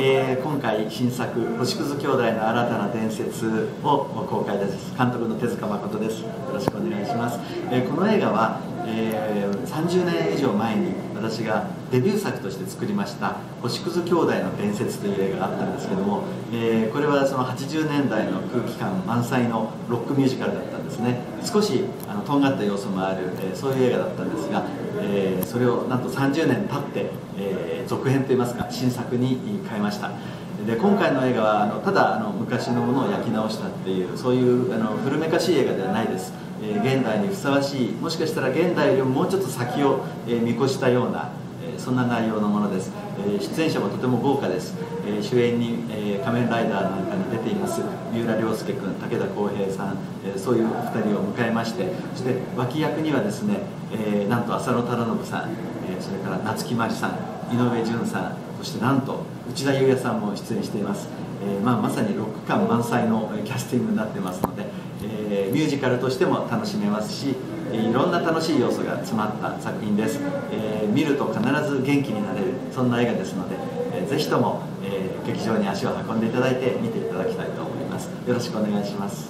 えー、今回新作「星屑兄弟の新たな伝説」を公開です。監督の手塚誠です。よろしくお願いします、えー、この映画は、えー、30年以上前に私がデビュー作として作りました「星屑兄弟の伝説」という映画があったんですけども、えー、これはその80年代の空気感満載のロックミュージカルだったですね。少しあのとんがった要素もある、えー、そういう映画だったんですが、えー、それをなんと30年経って、えー、続編といいますか新作に変えました。で今回の映画はあのただあの昔のものを焼き直したっていうそういうあの古めかしい映画ではないです、え、現代にふさわしいもしかしたら現代よりももうちょっと先を、え、見越したような、そんな内容のものです、え出演者もとても豪華です、え主演に、え仮面ライダーなんかに出ています。三浦亮介君武田浩平さん、えそういう2人を迎えましてそして脇役にはですね、えなんと浅野忠信さん、えそれから夏木マリさん井上順さんそしてなんと内田裕也さんも出演しています、えー、まあ、まさにロック感満載のキャスティングになってますので、えー、ミュージカルとしても楽しめますしいろんな楽しい要素が詰まった作品です、えー、見ると必ず元気になれるそんな映画ですので、えー、ぜひとも、え劇場に足を運んでいただいて見ていただきたいと思います。よろしくお願いします。